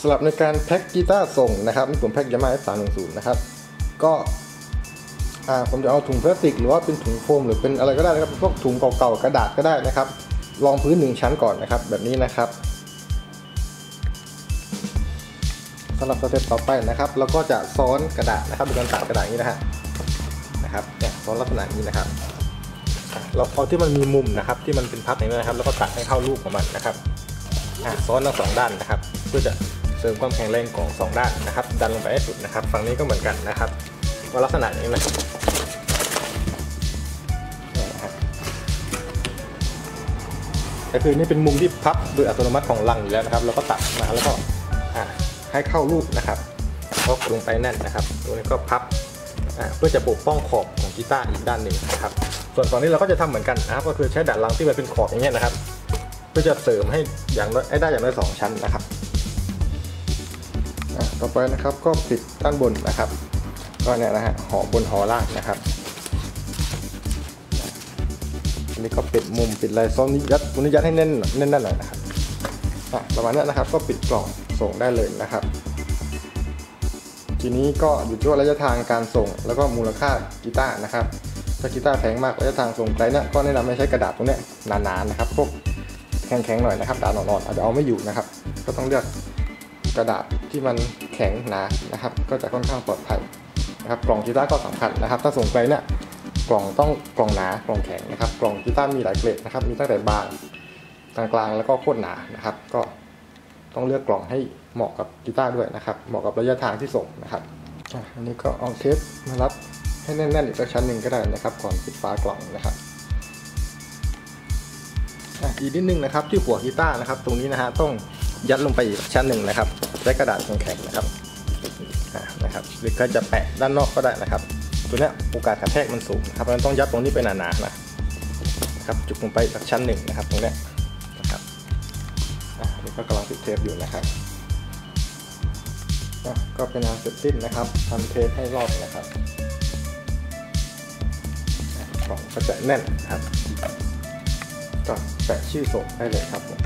สำหรับในการแพ็กกีตาร์ส่งนะครับนี่ผมแพ็กยามา F310 นะครับ ก็อ่าผมจะเอาถุงพลาสติกหรือว่าเป็นถุงโฟมหรือเป็นอะไรก็ได้นะครับพวกถุงเก่าๆกระดาษก็ได้นะครับรองพื้นหนึ่งชั้นก่อนนะครับ แบบนี้นะครับสำหรับสเต็ปต่อไปนะครับเราก็จะซ้อนกระดาษนะครับโดยการตัดกระดาษนี้นะฮะนะครับเนี่ยซ้อนลักษณะนี้นะครับ เราเอาที่มันมีมุมนะครับ ที่มันเป็นพับอย่างนี้นะครับ แล้วก็ตัดให้เข้ารูปของมันนะครับอะซ้อนทั้งสองด้านนะครับ เพื่อจะ เสริมความแข็งแรงของสองด้านนะครับ ดันลงไปให้สุดนะครับ ฝั่งนี้ก็เหมือนกันนะครับก็ลักษณะอย่างนี้นะครับเนี่ยนะครับก็คือนี่เป็นมุมที่พับโดยอัตโนมัติของลังอยู่แล้วนะครับ แล้วก็ตัดมาแล้วก็ให้เข้ารูปนะครับก็ลงไปแน่นนะครับ ตัวนี้ก็พับเพื่อจะปกป้องขอบของกีตาร์อีกด้านหนึ่งนะครับ ส่วนฝั่งนี้เราก็จะทำเหมือนกันนะครับ ก็คือใช้ดัดลังที่มันเป็นขอบอย่างเงี้ยนะครับ เพื่อจะเสริมให้อย่างน้อยให้ได้อย่างน้อยสองชั้นนะครับ ต่อไปนะครับก็ปิดด้านบนนะครับก็เนี่ยนะฮะหอบนหอล่างนะครับอันนี้ก็ปิดมุมปิดลายซ้อมนิยัดนี้ยัดให้แน่นแน่นหน่อยนะครับประมาณนี้นะครับก็ปิดกล่องส่งได้เลยนะครับ ทีนี้ก็อยู่ที่ว่าระยะทางการส่งแล้วก็มูลค่ากีตาร์นะครับถ้ากีตาร์แพงมากระยะทางส่งไกลเนี่ยก็แนะนำให้ใช้กระดาษตรงเนี้ยหนาๆนะครับพวกแข็งๆหน่อยนะครับดาษอ่อนๆอาจจะเอาไม่อยู่นะครับ ก็ต้องเลือกกระดาษที่มัน ข็งหนานะครับ ก็จะค่อนข้างปลอดภัยนะครับกล่องกีตาร์ก็สำคัญนะครับ ถ้าส่งไกลเนี่ยกล่องต้องกล่องหนากล่องแข็งนะครับ กล่องกีตาร์มีหลายเกรดนะครับ มีตั้งแต่บางกลางๆแล้วก็โคตรหนานะครับ ก็ต้องเลือกกล่องให้เหมาะกับกีตาร์ด้วยนะครับ เหมาะกับระยะทางที่ส่งนะครับอันนี้ก็เอาเทปมารับให้แน่นๆอีกสักชั้นหนึ่งก็ได้นะครับ ก่อนปิดฝากล่องนะครับอีกนิดนึงนะครับที่หัวกีตาร์นะครับ ตรงนี้นะฮะต้อง ยัดลงไปอีกชั้นหนึ่งนะครับใช้กระดาษแข็งๆนะครับนะครับหรือก็จะแปะด้านนอกก็ได้นะครับ ตัวนี้โอกาสกระแทกมันสูงนะครับมันต้องยัดตรงนี้ไปหนาๆนะครับจุกลงไปอีกสักชั้นหนึ่งนะครับ ตรงนี้นะครับอันนี่ก็กำลังติดเทปอยู่นะครับก็เป็นงานเสร็จสิ้นนะครับทำเทปให้รอบนะครับอะกล่องก็จะแน่นครับก็แปะชื่อส่งได้เลยครับผม